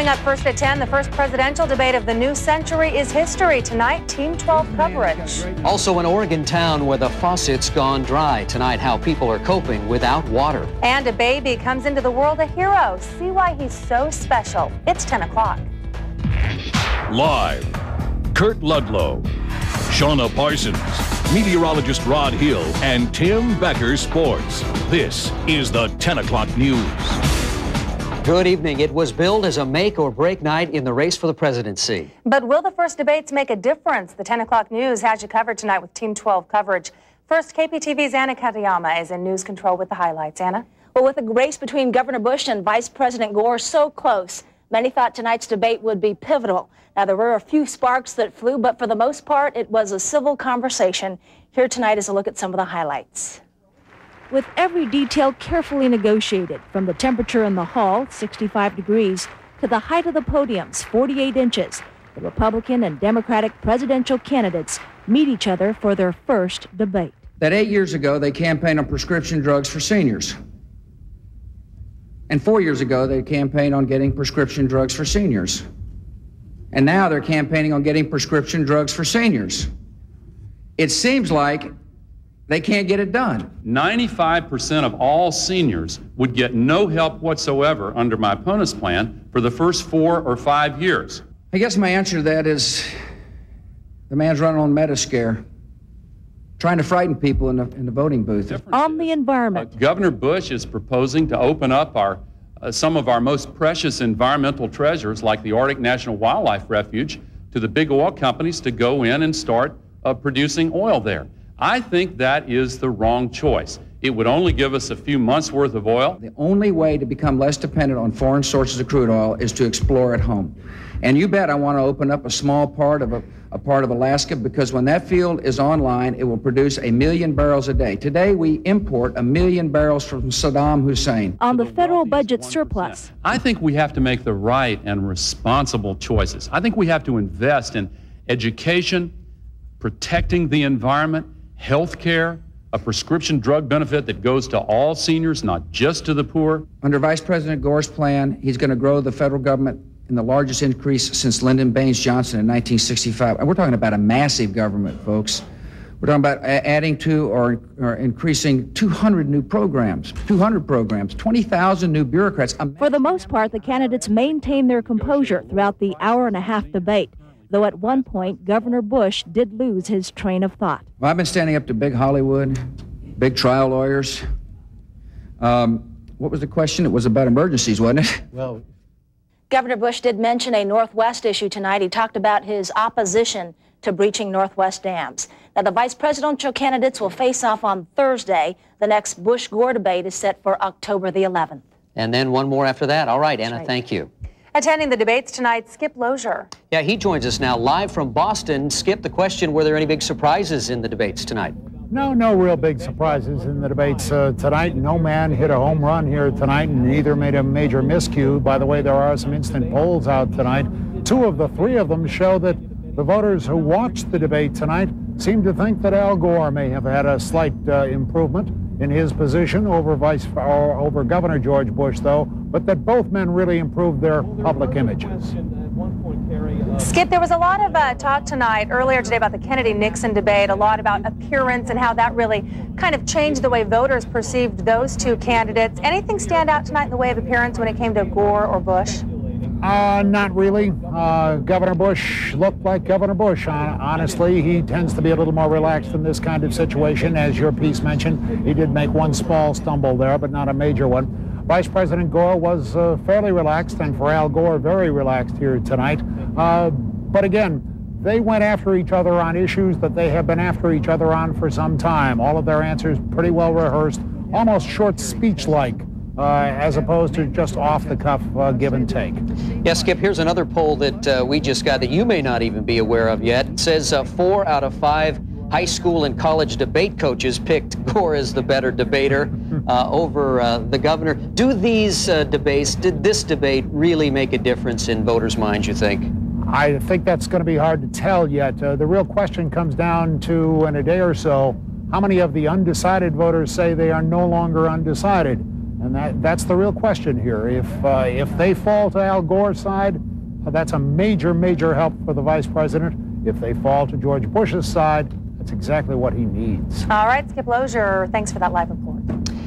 Coming up first at 10, the first presidential debate of the new century is history. Tonight, Team 12 coverage. Also, an Oregon town where the faucet's gone dry. Tonight, how people are coping without water. And a baby comes into the world a hero. See why he's so special. It's 10 o'clock. Live, Kurt Ludlow, Shauna Parsons, meteorologist Rod Hill, and Tim Becker Sports. This is the 10 o'clock news. Good evening. It was billed as a make or break night in the race for the presidency. But will the first debates make a difference? The 10 o'clock news has you covered tonight with Team 12 coverage. First, KPTV's Anna Katayama is in news control with the highlights. Anna? Well, with the race between Governor Bush and Vice President Gore so close, many thought tonight's debate would be pivotal. Now, there were a few sparks that flew, but for the most part, it was a civil conversation. Here tonight is a look at some of the highlights with every detail carefully negotiated, from the temperature in the hall, 65 degrees, to the height of the podiums, 48 inches. The Republican and Democratic presidential candidates meet each other for their first debate. That eight years ago, they campaigned on prescription drugs for seniors. And four years ago, they campaigned on getting prescription drugs for seniors. And now they're campaigning on getting prescription drugs for seniors. It seems like they can't get it done. 95% of all seniors would get no help whatsoever under my opponent's plan for the first four or five years. I guess my answer to that is the man's running on Mediscare, trying to frighten people in the, in the voting booth. On the environment. Uh, Governor Bush is proposing to open up our uh, some of our most precious environmental treasures, like the Arctic National Wildlife Refuge, to the big oil companies to go in and start uh, producing oil there. I think that is the wrong choice. It would only give us a few months worth of oil. The only way to become less dependent on foreign sources of crude oil is to explore at home. And you bet I want to open up a small part of a, a, part of Alaska because when that field is online, it will produce a million barrels a day. Today, we import a million barrels from Saddam Hussein. On the federal budget surplus. I think we have to make the right and responsible choices. I think we have to invest in education, protecting the environment, health care, a prescription drug benefit that goes to all seniors, not just to the poor. Under Vice President Gore's plan, he's going to grow the federal government in the largest increase since Lyndon Baines Johnson in 1965. And we're talking about a massive government, folks. We're talking about adding to or, or increasing 200 new programs, 200 programs, 20,000 new bureaucrats. For the most part, the candidates maintained their composure throughout the hour and a half debate though at one point Governor Bush did lose his train of thought. Well, I've been standing up to big Hollywood, big trial lawyers. Um, what was the question? It was about emergencies, wasn't it? Well, Governor Bush did mention a Northwest issue tonight. He talked about his opposition to breaching Northwest dams. Now, the vice presidential candidates will face off on Thursday. The next Bush Gore debate is set for October the 11th. And then one more after that. All right, Anna, right. thank you. Attending the debates tonight, Skip Lozier. Yeah, he joins us now live from Boston. Skip, the question were there any big surprises in the debates tonight? No, no real big surprises in the debates uh, tonight. No man hit a home run here tonight, and neither made a major miscue. By the way, there are some instant polls out tonight. Two of the three of them show that the voters who watched the debate tonight seem to think that Al Gore may have had a slight uh, improvement in his position over Vice or over Governor George Bush, though, but that both men really improved their public images. Skip, there was a lot of uh, talk tonight, earlier today, about the Kennedy Nixon debate, a lot about appearance and how that really kind of changed the way voters perceived those two candidates. Anything stand out tonight in the way of appearance when it came to Gore or Bush? Uh, not really. Uh, Governor Bush looked like Governor Bush. Uh, honestly, he tends to be a little more relaxed in this kind of situation. As your piece mentioned, he did make one small stumble there, but not a major one. Vice President Gore was uh, fairly relaxed, and for Al Gore, very relaxed here tonight. Uh, but again, they went after each other on issues that they have been after each other on for some time. All of their answers pretty well rehearsed, almost short speech like uh, as opposed to just off the cuff uh, give and take. Yeah, Skip, here's another poll that uh, we just got that you may not even be aware of yet. It says uh, four out of five high school and college debate coaches picked Gore as the better debater uh, over uh, the governor. Do these debates, did this debate really make a difference in voters' minds, you think? I think that's going to be hard to tell yet. the real question comes down to, in a day or so, how many of the undecided voters say they are no longer undecided? And that, that's the real question here. If, uh, if they fall to Al Gore's side, that's a major, major help for the vice president. If they fall to George Bush's side, that's exactly what he needs. All right, Skip Lozier, thanks for that live report.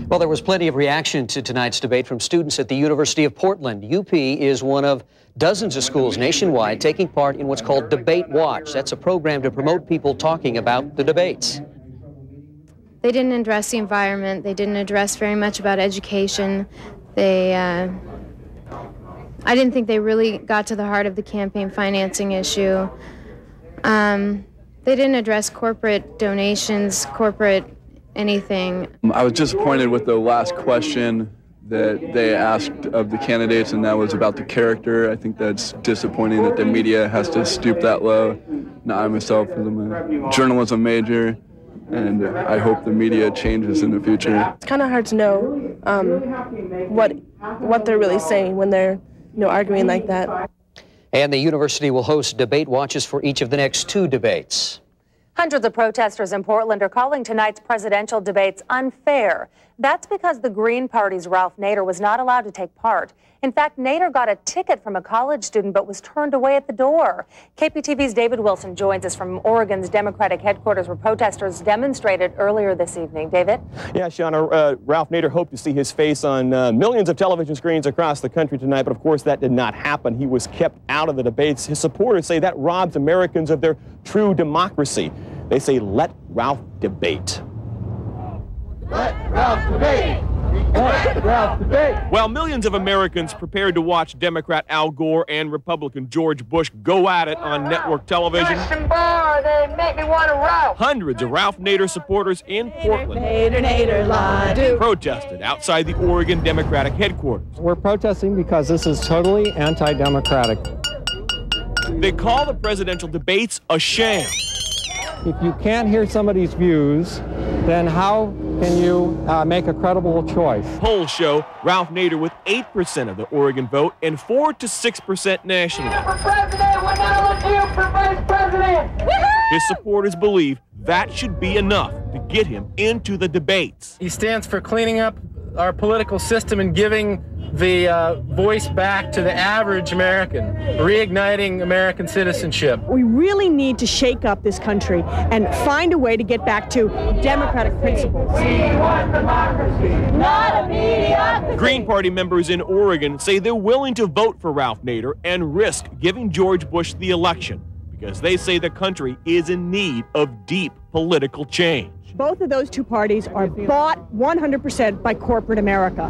Well, there was plenty of reaction to tonight's debate from students at the University of Portland. UP is one of dozens of schools nationwide taking part in what's called Debate Watch. That's a program to promote people talking about the debates. They didn't address the environment. They didn't address very much about education. They, uh, I didn't think they really got to the heart of the campaign financing issue. Um, they didn't address corporate donations, corporate anything. I was disappointed with the last question that they asked of the candidates, and that was about the character. I think that's disappointing that the media has to stoop that low. Now, I myself am a journalism major, and I hope the media changes in the future. It's kind of hard to know um, what what they're really saying when they're you know arguing like that. And the university will host debate watches for each of the next two debates. Hundreds of protesters in Portland are calling tonight's presidential debates unfair. That's because the Green Party's Ralph Nader was not allowed to take part. In fact, Nader got a ticket from a college student but was turned away at the door. KPTV's David Wilson joins us from Oregon's Democratic headquarters where protesters demonstrated earlier this evening. David? Yeah, Shauna, uh, Ralph Nader hoped to see his face on uh, millions of television screens across the country tonight, but of course that did not happen. He was kept out of the debates. His supporters say that robs Americans of their true democracy. They say, let Ralph debate. Let Ralph debate. Let While millions of Americans prepared to watch Democrat Al Gore and Republican George Bush go at it on network television, they make me want to row. hundreds of Ralph Nader supporters in Portland Nader, Nader, lie, protested outside the Oregon Democratic headquarters. We're protesting because this is totally anti-democratic. They call the presidential debates a sham. If you can't hear somebody's views, then how can you uh, make a credible choice? Polls show Ralph Nader with 8% of the Oregon vote and 4 to 6% nationally. For president, we're gonna look you for vice president. His supporters believe that should be enough to get him into the debates. He stands for cleaning up our political system and giving the uh, voice back to the average American, reigniting American citizenship. We really need to shake up this country and find a way to get back to democratic principles. We want democracy, not a mediocrity. Green Party members in Oregon say they're willing to vote for Ralph Nader and risk giving George Bush the election because they say the country is in need of deep political change. Both of those two parties are bought 100% by corporate America.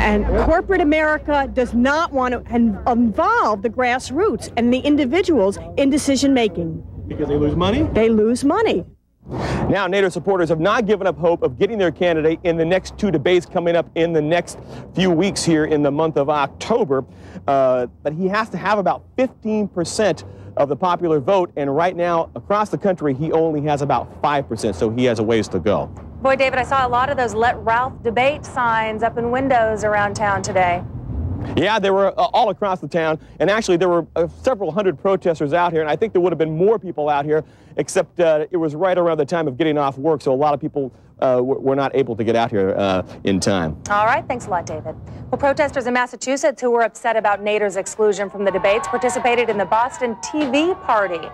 And corporate America does not want to in- involve the grassroots and the individuals in decision making. Because they lose money? They lose money. Now, Nader supporters have not given up hope of getting their candidate in the next two debates coming up in the next few weeks here in the month of October. Uh, but he has to have about 15% of the popular vote, and right now, across the country, he only has about 5%, so he has a ways to go. Boy, David, I saw a lot of those Let Ralph debate signs up in windows around town today. Yeah, they were uh, all across the town, and actually there were uh, several hundred protesters out here, and I think there would have been more people out here, except uh, it was right around the time of getting off work, so a lot of people uh, were not able to get out here uh, in time. All right, thanks a lot, David. Well, protesters in Massachusetts who were upset about Nader's exclusion from the debates participated in the Boston TV Party.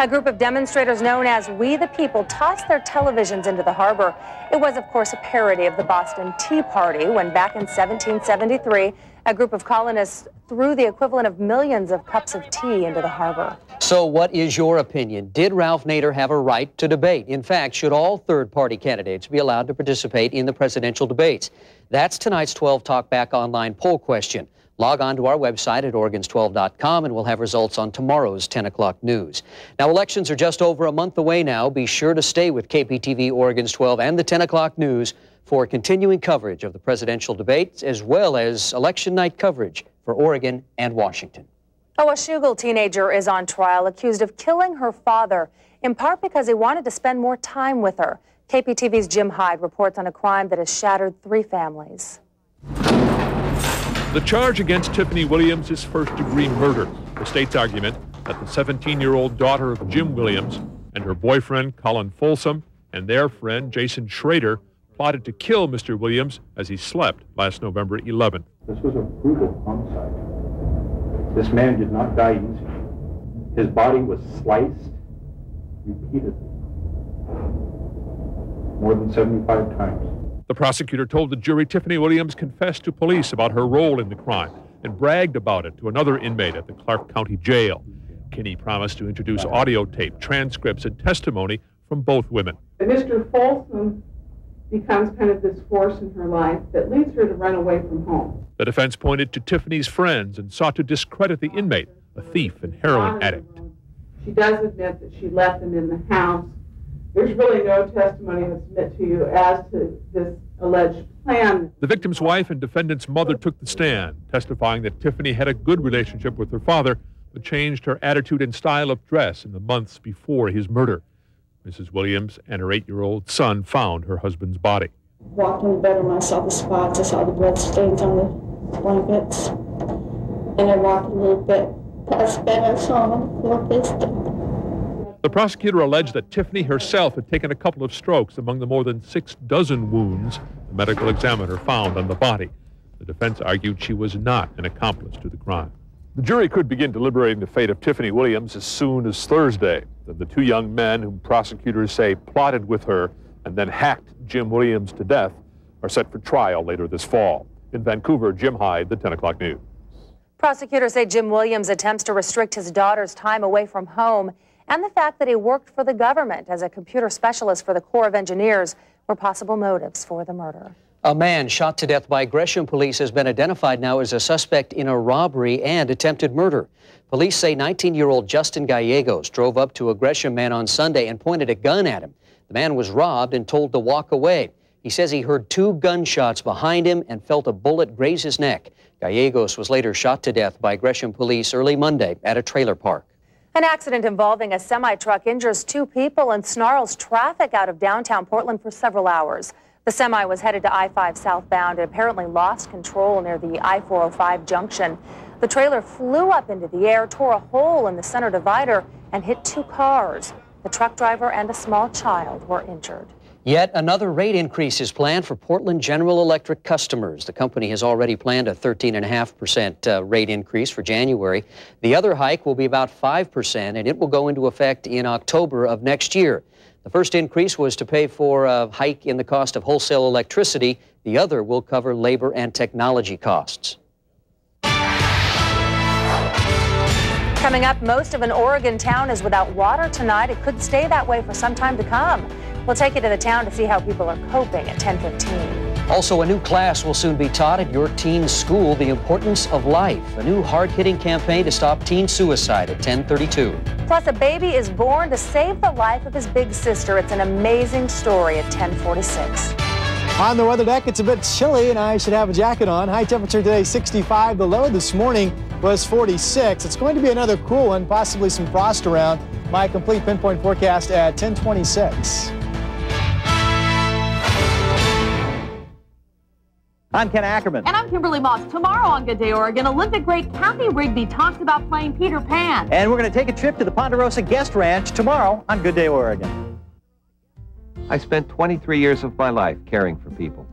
A group of demonstrators known as We the People tossed their televisions into the harbor. It was, of course, a parody of the Boston Tea Party when back in 1773, a group of colonists threw the equivalent of millions of cups of tea into the harbor. So, what is your opinion? Did Ralph Nader have a right to debate? In fact, should all third party candidates be allowed to participate in the presidential debates? That's tonight's 12 Talkback online poll question. Log on to our website at Oregons12.com and we'll have results on tomorrow's 10 o'clock news. Now, elections are just over a month away now. Be sure to stay with KPTV Oregon's 12 and the 10 o'clock news for continuing coverage of the presidential debates as well as election night coverage for Oregon and Washington. Oh, a Schuylkill teenager is on trial accused of killing her father, in part because he wanted to spend more time with her. KPTV's Jim Hyde reports on a crime that has shattered three families. The charge against Tiffany Williams is first degree murder. The state's argument that the 17 year old daughter of Jim Williams and her boyfriend, Colin Folsom, and their friend, Jason Schrader, plotted to kill Mr. Williams as he slept last November 11th. This was a brutal homicide. This man did not die easy. His body was sliced repeatedly, more than 75 times. The prosecutor told the jury Tiffany Williams confessed to police about her role in the crime and bragged about it to another inmate at the Clark County Jail. Kinney promised to introduce audio tape, transcripts, and testimony from both women. Mr. Folsom becomes kind of this force in her life that leads her to run away from home. The defense pointed to Tiffany's friends and sought to discredit the inmate, a thief and heroin addict. She does admit that she left him in the house. There's really no testimony to submit to you as to this alleged plan. The victim's wife and defendant's mother took the stand, testifying that Tiffany had a good relationship with her father, but changed her attitude and style of dress in the months before his murder. Mrs. Williams and her eight year old son found her husband's body. Walked in the bedroom, I saw the spots, I saw the blood stains on the blankets. And I walked a little bit past bed, I saw him floor pissed. The prosecutor alleged that Tiffany herself had taken a couple of strokes among the more than six dozen wounds the medical examiner found on the body. The defense argued she was not an accomplice to the crime. The jury could begin deliberating the fate of Tiffany Williams as soon as Thursday. The two young men whom prosecutors say plotted with her and then hacked Jim Williams to death are set for trial later this fall. In Vancouver, Jim Hyde, the 10 o'clock news. Prosecutors say Jim Williams' attempts to restrict his daughter's time away from home and the fact that he worked for the government as a computer specialist for the Corps of Engineers were possible motives for the murder. A man shot to death by Gresham police has been identified now as a suspect in a robbery and attempted murder. Police say 19 year old Justin Gallegos drove up to a Gresham man on Sunday and pointed a gun at him. The man was robbed and told to walk away. He says he heard two gunshots behind him and felt a bullet graze his neck. Gallegos was later shot to death by Gresham police early Monday at a trailer park. An accident involving a semi truck injures two people and snarls traffic out of downtown Portland for several hours. The semi was headed to I 5 southbound and apparently lost control near the I 405 junction. The trailer flew up into the air, tore a hole in the center divider, and hit two cars. The truck driver and a small child were injured. Yet another rate increase is planned for Portland General Electric customers. The company has already planned a 13.5% uh, rate increase for January. The other hike will be about 5%, and it will go into effect in October of next year. The first increase was to pay for a hike in the cost of wholesale electricity. The other will cover labor and technology costs. Coming up, most of an Oregon town is without water tonight. It could stay that way for some time to come. We'll take you to the town to see how people are coping at 1015. Also, a new class will soon be taught at your teen school, The Importance of Life, a new hard-hitting campaign to stop teen suicide at 1032. Plus, a baby is born to save the life of his big sister. It's an amazing story at 1046. On the weather deck, it's a bit chilly, and I should have a jacket on. High temperature today, 65. The low this morning was 46. It's going to be another cool one, possibly some frost around. My complete pinpoint forecast at 1026. I'm Ken Ackerman. And I'm Kimberly Moss. Tomorrow on Good Day Oregon, Olympic great Cathy Rigby talks about playing Peter Pan. And we're going to take a trip to the Ponderosa Guest Ranch tomorrow on Good Day Oregon. I spent 23 years of my life caring for people,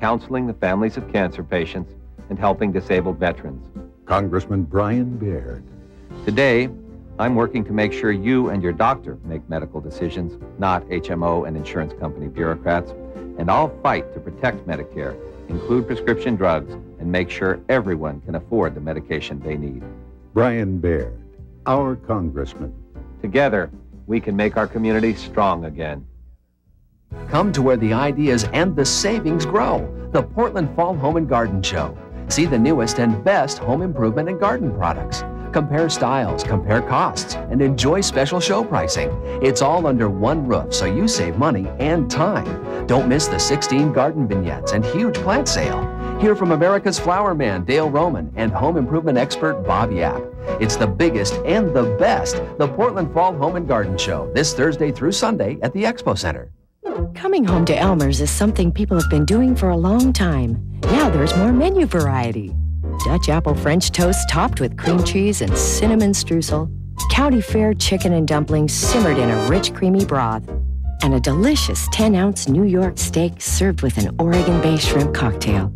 counseling the families of cancer patients, and helping disabled veterans. Congressman Brian Baird. Today, I'm working to make sure you and your doctor make medical decisions, not HMO and insurance company bureaucrats. And I'll fight to protect Medicare include prescription drugs, and make sure everyone can afford the medication they need. Brian Baird, our congressman. Together, we can make our community strong again. Come to where the ideas and the savings grow. The Portland Fall Home and Garden Show. See the newest and best home improvement and garden products. Compare styles, compare costs, and enjoy special show pricing. It's all under one roof so you save money and time. Don't miss the 16 garden vignettes and huge plant sale. Hear from America's flower man, Dale Roman, and home improvement expert, Bob Yapp. It's the biggest and the best, the Portland Fall Home and Garden Show, this Thursday through Sunday at the Expo Center. Coming home to Elmer's is something people have been doing for a long time. Now there's more menu variety. Dutch apple French toast topped with cream cheese and cinnamon streusel. County Fair chicken and dumplings simmered in a rich, creamy broth. and a delicious 10 ounce New York steak served with an Oregon Bay shrimp cocktail.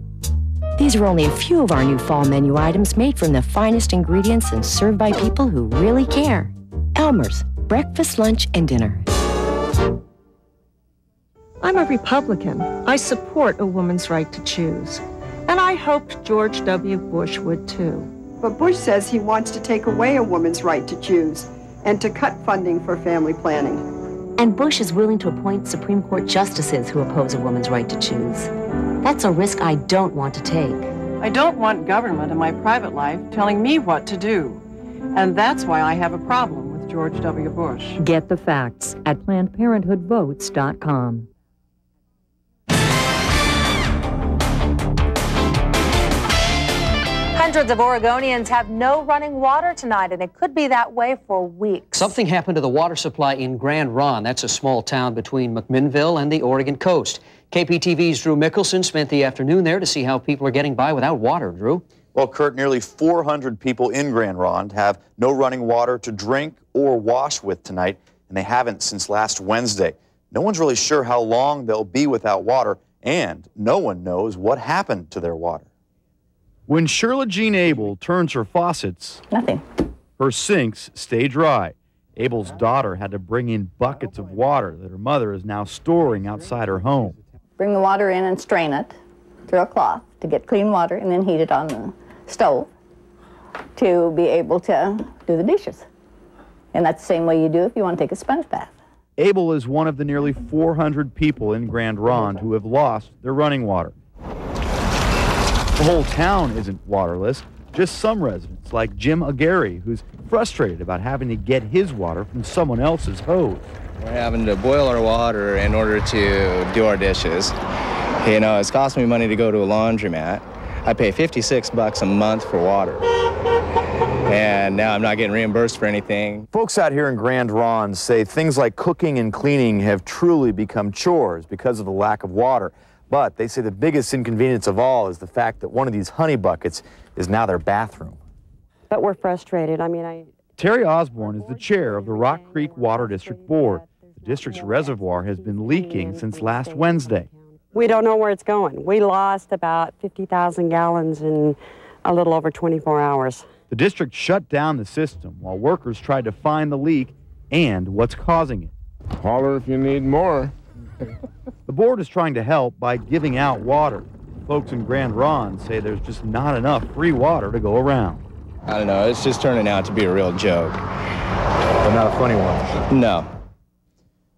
These are only a few of our new fall menu items made from the finest ingredients and served by people who really care. Elmer's, breakfast, lunch, and dinner. I'm a Republican. I support a woman's right to choose. And I hoped George W. Bush would too. But Bush says he wants to take away a woman's right to choose and to cut funding for family planning. And Bush is willing to appoint Supreme Court justices who oppose a woman's right to choose. That's a risk I don't want to take. I don't want government in my private life telling me what to do. And that's why I have a problem with George W. Bush. Get the facts at PlannedParenthoodVotes.com. Hundreds of Oregonians have no running water tonight, and it could be that way for weeks. Something happened to the water supply in Grand Ronde. That's a small town between McMinnville and the Oregon coast. KPTV's Drew Mickelson spent the afternoon there to see how people are getting by without water. Drew? Well, Kurt, nearly 400 people in Grand Ronde have no running water to drink or wash with tonight, and they haven't since last Wednesday. No one's really sure how long they'll be without water, and no one knows what happened to their water. When Shirley Jean Abel turns her faucets, nothing. Her sinks stay dry. Abel's daughter had to bring in buckets of water that her mother is now storing outside her home. Bring the water in and strain it through a cloth to get clean water and then heat it on the stove to be able to do the dishes. And that's the same way you do if you want to take a sponge bath. Abel is one of the nearly 400 people in Grand Ronde who have lost their running water. The whole town isn't waterless, just some residents, like Jim Aguirre, who's frustrated about having to get his water from someone else's hose. We're having to boil our water in order to do our dishes. You know, it's cost me money to go to a laundromat. I pay 56 bucks a month for water. And now I'm not getting reimbursed for anything. Folks out here in Grand Ronde say things like cooking and cleaning have truly become chores because of the lack of water. But they say the biggest inconvenience of all is the fact that one of these honey buckets is now their bathroom. But we're frustrated. I mean, I. Terry Osborne is the chair of the Rock Creek Water District Board. The district's reservoir has been leaking since last Wednesday. We don't know where it's going. We lost about 50,000 gallons in a little over 24 hours. The district shut down the system while workers tried to find the leak and what's causing it. Holler if you need more. The board is trying to help by giving out water. Folks in Grand Ronde say there's just not enough free water to go around. I don't know. It's just turning out to be a real joke. But not a funny one. No.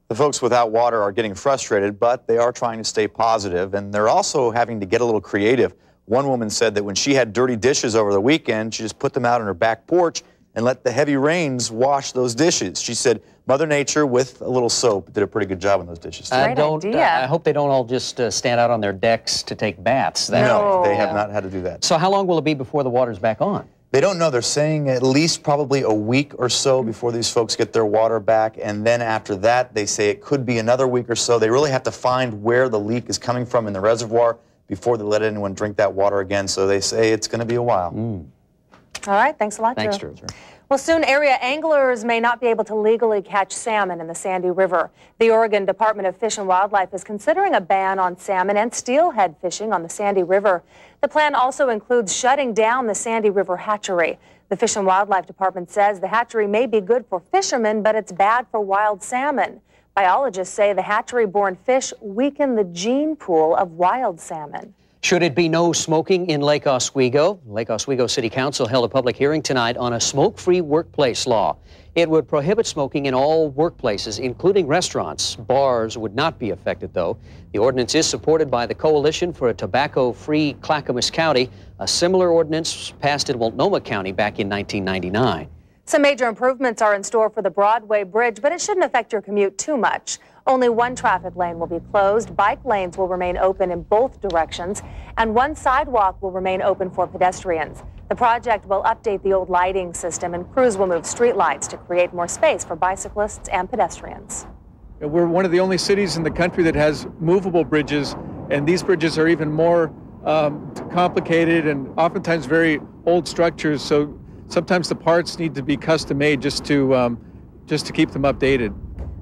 The folks without water are getting frustrated, but they are trying to stay positive, and they're also having to get a little creative. One woman said that when she had dirty dishes over the weekend, she just put them out on her back porch and let the heavy rains wash those dishes. She said Mother Nature with a little soap did a pretty good job on those dishes. I don't. Uh, I hope they don't all just uh, stand out on their decks to take baths. That, no, they have not had to do that. So how long will it be before the water's back on? They don't know. They're saying at least probably a week or so before these folks get their water back. And then after that, they say it could be another week or so. They really have to find where the leak is coming from in the reservoir before they let anyone drink that water again. So they say it's going to be a while. Mm. All right. Thanks a lot, Thanks, Drew. Drew. Well, soon area anglers may not be able to legally catch salmon in the Sandy River. The Oregon Department of Fish and Wildlife is considering a ban on salmon and steelhead fishing on the Sandy River. The plan also includes shutting down the Sandy River hatchery. The Fish and Wildlife Department says the hatchery may be good for fishermen, but it's bad for wild salmon. Biologists say the hatchery-born fish weaken the gene pool of wild salmon. Should it be no smoking in Lake Oswego? Lake Oswego City Council held a public hearing tonight on a smoke-free workplace law. It would prohibit smoking in all workplaces, including restaurants. Bars would not be affected, though. The ordinance is supported by the Coalition for a Tobacco-Free Clackamas County. A similar ordinance passed in Multnomah County back in 1999. Some major improvements are in store for the Broadway Bridge, but it shouldn't affect your commute too much. Only one traffic lane will be closed, bike lanes will remain open in both directions, and one sidewalk will remain open for pedestrians. The project will update the old lighting system, and crews will move streetlights to create more space for bicyclists and pedestrians. We're one of the only cities in the country that has movable bridges, and these bridges are even more um, complicated and oftentimes very old structures. So sometimes the parts need to be custom made just to um, just to keep them updated.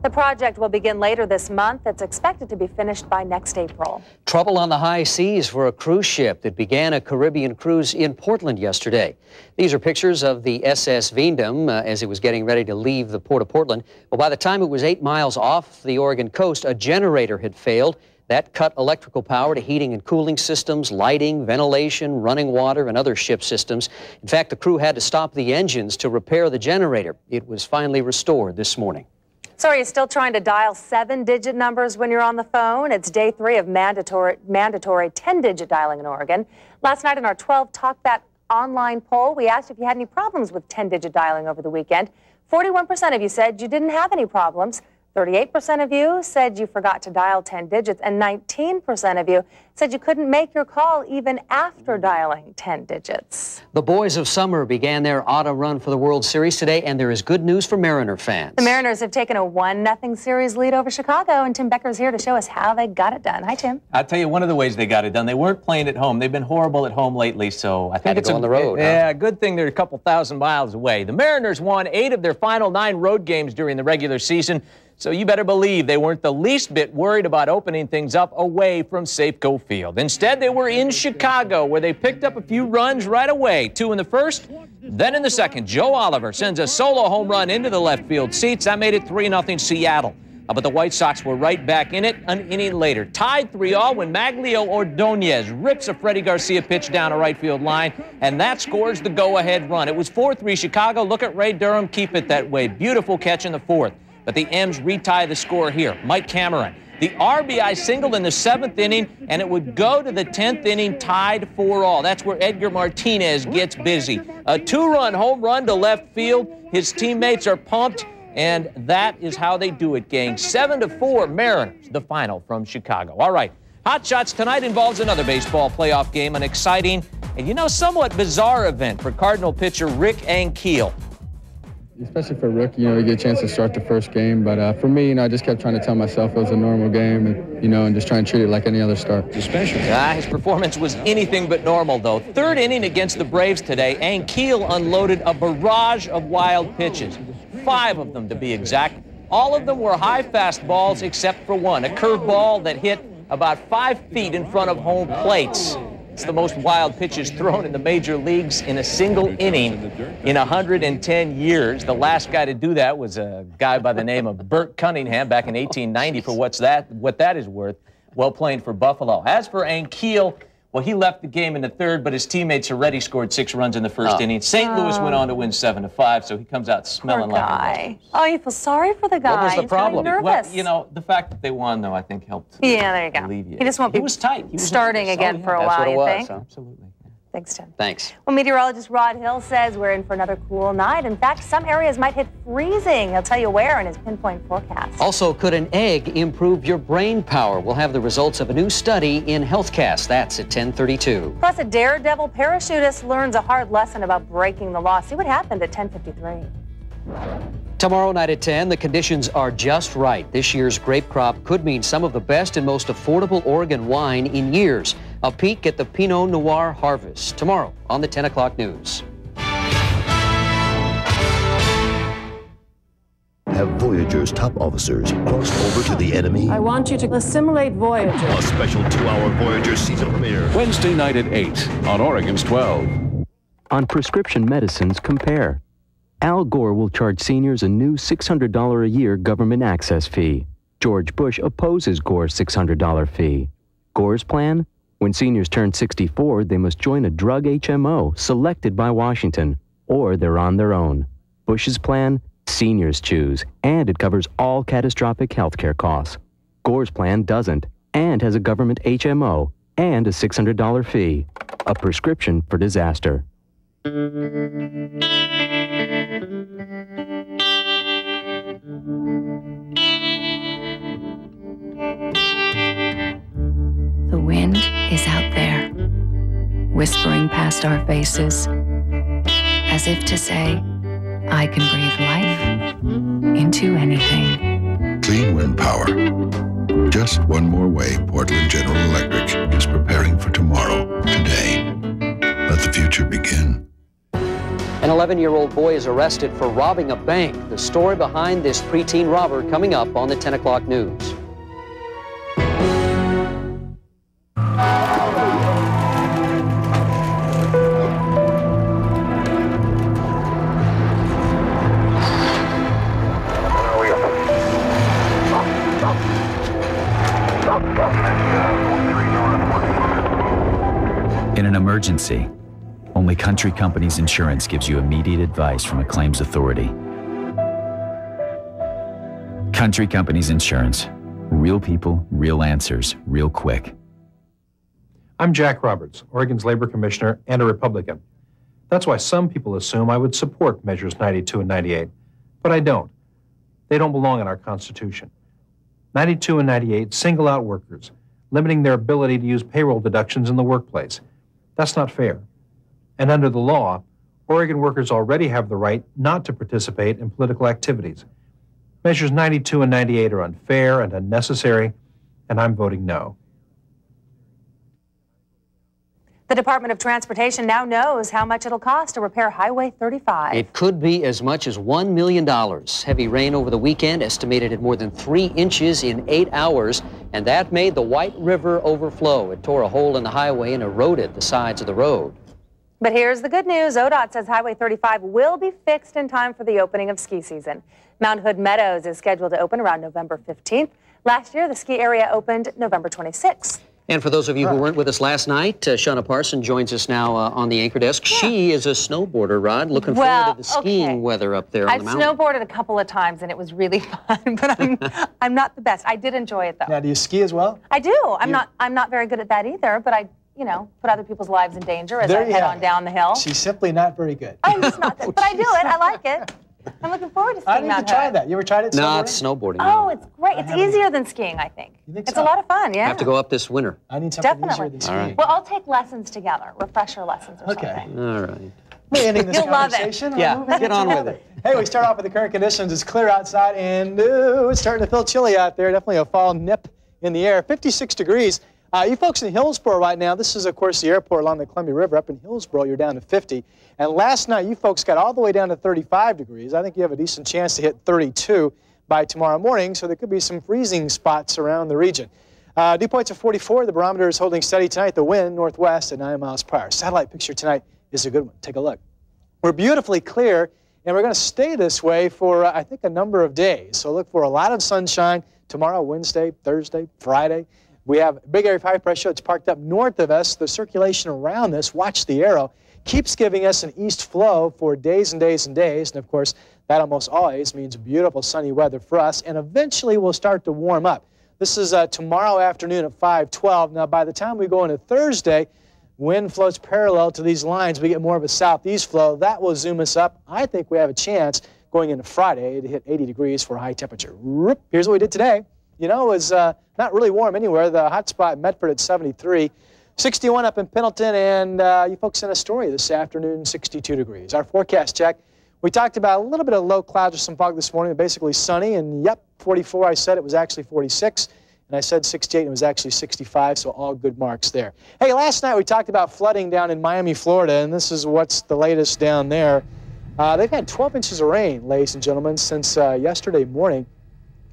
The project will begin later this month. It's expected to be finished by next April. Trouble on the high seas for a cruise ship that began a Caribbean cruise in Portland yesterday. These are pictures of the SS Veendam uh, as it was getting ready to leave the port of Portland. Well, by the time it was eight miles off the Oregon coast, a generator had failed. That cut electrical power to heating and cooling systems, lighting, ventilation, running water, and other ship systems. In fact, the crew had to stop the engines to repair the generator. It was finally restored this morning. So are you still trying to dial seven-digit numbers when you're on the phone? It's day three of mandatory mandatory 10-digit dialing in Oregon. Last night in our 12 Talkback online poll, we asked if you had any problems with 10-digit dialing over the weekend. 41% of you said you didn't have any problems. 38% of you said you forgot to dial 10 digits, and 19% of you said you couldn't make your call even after mm-hmm. dialing 10 digits. The boys of summer began their auto run for the World Series today, and there is good news for Mariner fans. The Mariners have taken a 1 0 series lead over Chicago, and Tim Becker's here to show us how they got it done. Hi, Tim. I'll tell you one of the ways they got it done. They weren't playing at home. They've been horrible at home lately, so I think it's go a, on the road, huh? Yeah, good thing they're a couple thousand miles away. The Mariners won eight of their final nine road games during the regular season. So you better believe they weren't the least bit worried about opening things up away from Safeco Field. Instead, they were in Chicago, where they picked up a few runs right away. Two in the first, then in the second. Joe Oliver sends a solo home run into the left field seats. That made it 3 0 Seattle. Uh, but the White Sox were right back in it an inning later. Tied 3 all when Magglio Ordonez rips a Freddy Garcia pitch down a right field line, and that scores the go ahead run. It was 4 3 Chicago. Look at Ray Durham. Keep it that way. Beautiful catch in the fourth. But the M's retie the score here. Mike Cameron. The RBI singled in the seventh inning, and it would go to the 10th inning tied for all. That's where Edgar Martinez gets busy. A two run home run to left field. His teammates are pumped, and that is how they do it, gang. 7 to 4 Mariners, the final from Chicago. All right. Hot Shots tonight involves another baseball playoff game, an exciting and, you know, somewhat bizarre event for Cardinal pitcher Rick Ankiel. Especially for a rookie, you know, you get a chance to start the first game. But uh, for me, you know, I just kept trying to tell myself it was a normal game, and, you know, and just trying to treat it like any other start. Special. Ah, his performance was anything but normal, though. Third inning against the Braves today, Ankiel unloaded a barrage of wild pitches, five of them to be exact. All of them were high fastballs except for one, a curveball that hit about five feet in front of home plates. It's the most wild pitches thrown in the major leagues in a single inning in 110 years. The last guy to do that was a guy by the name of Bert Cunningham back in 1890 for what's that what that is worth. Well playing for Buffalo. As for Ankiel, well, he left the game in the third, but his teammates already scored six runs in the first Oh. inning. St. Louis went oh. on to win seven to five, so he comes out smelling Poor like a guy. Oh, you feel sorry for the guy. What was the He's problem? nervous. Well, you know, the fact that they won, though, I think helped. Yeah, there you go. alleviate He just won't He be was tight. He was starting nervous. again Oh, yeah. for a That's while, what it you was. think? Absolutely. Thanks, Tim. Thanks. Well, meteorologist Rod Hill says we're in for another cool night. In fact, some areas might hit freezing. He'll tell you where in his pinpoint forecast. Also, could an egg improve your brain power? We'll have the results of a new study in HealthCast. That's at 1032. Plus, a daredevil parachutist learns a hard lesson about breaking the law. See what happened at 1053. Tomorrow night at 10, the conditions are just right. This year's grape crop could mean some of the best and most affordable Oregon wine in years. A peek at the Pinot Noir harvest tomorrow on the 10 o'clock news. Have Voyager's top officers crossed over to the enemy? I want you to assimilate Voyager. A special two-hour Voyager season premiere. Wednesday night at 8 on Oregon's 12. On prescription medicines, compare. Al Gore will charge seniors a new $600 a year government access fee. George Bush opposes Gore's $600 fee. Gore's plan? When seniors turn 64, they must join a drug HMO selected by Washington, or they're on their own. Bush's plan? Seniors choose, and it covers all catastrophic health care costs. Gore's plan doesn't, and has a government HMO and a $600 fee. A prescription for disaster. The wind is out there, whispering past our faces, as if to say, I can breathe life into anything. Clean wind power. Just one more way Portland General Electric is preparing for tomorrow, today. Let the future begin. An 11-year-old boy is arrested for robbing a bank. The story behind this preteen robber coming up on the 10 o'clock news. In an emergency, only Country Companies Insurance gives you immediate advice from a claims authority. Country Companies Insurance. Real people, real answers, real quick. I'm Jack Roberts, Oregon's Labor Commissioner and a Republican. That's why some people assume I would support Measures 92 and 98, but I don't. They don't belong in our Constitution. 92 and 98 single out workers, limiting their ability to use payroll deductions in the workplace. That's not fair. And under the law, Oregon workers already have the right not to participate in political activities. Measures 92 and 98 are unfair and unnecessary, and I'm voting no. The Department of Transportation now knows how much it'll cost to repair Highway 35. It could be as much as $1 million. Heavy rain over the weekend, estimated at more than three inches in eight hours, and that made the White River overflow. It tore a hole in the highway and eroded the sides of the road. But here's the good news. ODOT says Highway 35 will be fixed in time for the opening of ski season. Mount Hood Meadows is scheduled to open around November 15th. Last year, the ski area opened November 26th. And for those of you who weren't with us last night, uh, Shauna Parson joins us now uh, on the anchor desk. Yeah. She is a snowboarder, Rod. Looking well, forward to the skiing okay. weather up there I've on the mountain. I've snowboarded a couple of times and it was really fun, but I'm I'm not the best. I did enjoy it though. Now, do you ski as well? I do. I'm you... not I'm not very good at that either, but I you know, put other people's lives in danger as there I head on down the hill. She's simply not very good. I'm just not, but I do it. I like it. I'm looking forward to skiing I need Mount to try Hood. that. You ever tried it? No, it's snowboarding. Oh, it's great. It's easier than skiing, I think. You think it's so? a lot of fun, yeah. Have to go up this winter. I need something Definitely. easier than skiing. All right. Well, I'll take lessons together, refresher lessons or Okay. something. All right. We're ending this You'll love it. conversation. We're Yeah, get on with it. Hey, we start off with the current conditions. It's clear outside, and ooh, it's starting to feel chilly out there. Definitely a fall nip in the air. 56 degrees. Uh, you folks in Hillsboro right now, this is, of course, the airport along the Columbia River. Up in Hillsboro, you're down to 50. And last night, you folks got all the way down to 35 degrees. I think you have a decent chance to hit 32 by tomorrow morning, so there could be some freezing spots around the region. Uh, dew points of 44. The barometer is holding steady tonight. The wind northwest at 9 miles per hour. Satellite picture tonight is a good one. Take a look. We're beautifully clear, and we're going to stay this way for, uh, I think, a number of days. So look for a lot of sunshine tomorrow, Wednesday, Thursday, Friday. We have big area of high pressure that's parked up north of us. The circulation around this, watch the arrow, keeps giving us an east flow for days and days and days. And of course, that almost always means beautiful sunny weather for us. And eventually we'll start to warm up. This is uh, tomorrow afternoon at 512. Now, by the time we go into Thursday, wind flows parallel to these lines. We get more of a southeast flow. That will zoom us up. I think we have a chance going into Friday to hit 80 degrees for a high temperature. Here's what we did today. You know, it was uh, not really warm anywhere. The hot spot in Medford at 73. 61 up in Pendleton, and uh, you folks in Astoria this afternoon, 62 degrees. Our forecast check, we talked about a little bit of low clouds or some fog this morning, basically sunny, and yep, 44, I said it was actually 46, and I said 68, and it was actually 65, so all good marks there. Hey, last night we talked about flooding down in Miami, Florida, and this is what's the latest down there. Uh, they've had 12 inches of rain, ladies and gentlemen, since uh, yesterday morning.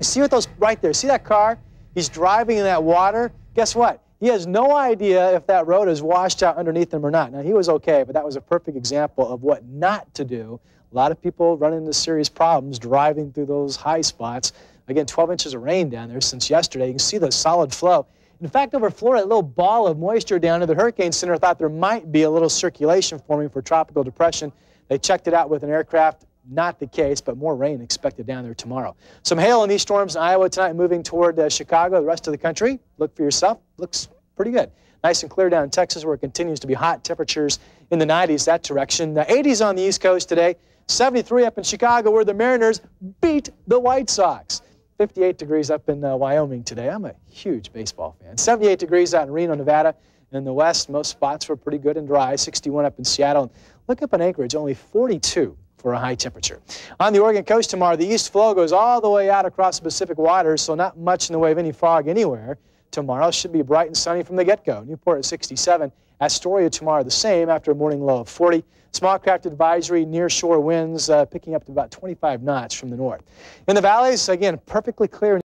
You see what those right there? See that car? He's driving in that water. Guess what? He has no idea if that road is washed out underneath him or not. Now, he was okay, but that was a perfect example of what not to do. A lot of people run into serious problems driving through those high spots. Again, 12 inches of rain down there since yesterday. You can see the solid flow. In fact, over Florida, a little ball of moisture down to the Hurricane Center thought there might be a little circulation forming for tropical depression. They checked it out with an aircraft not the case, but more rain expected down there tomorrow. Some hail and these storms in Iowa tonight moving toward uh, Chicago, the rest of the country. Look for yourself. Looks pretty good. Nice and clear down in Texas where it continues to be hot. Temperatures in the 90s that direction. The 80s on the East Coast today. 73 up in Chicago where the Mariners beat the White Sox. 58 degrees up in uh, Wyoming today. I'm a huge baseball fan. 78 degrees out in Reno, Nevada. In the west, most spots were pretty good and dry. 61 up in Seattle. Look up in Anchorage, only 42 for a high temperature. On the Oregon coast tomorrow, the east flow goes all the way out across the Pacific waters, so not much in the way of any fog anywhere. tomorrow should be bright and sunny from the get-go. Newport at 67. Astoria tomorrow the same after a morning low of 40. Small craft advisory, near shore winds uh, picking up to about 25 knots from the north. In the valleys, again, perfectly clear.